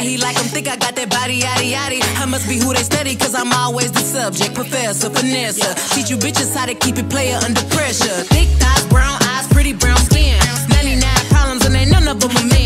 and he like him. Think I got that body, yaddy yaddy. I must be who they study, cause I'm always the subject. Professor, Vanessa. teach you bitches how to keep it player under pressure. Thick thighs, brown eyes, pretty brown skin. 99 problems, and ain't none of them a man.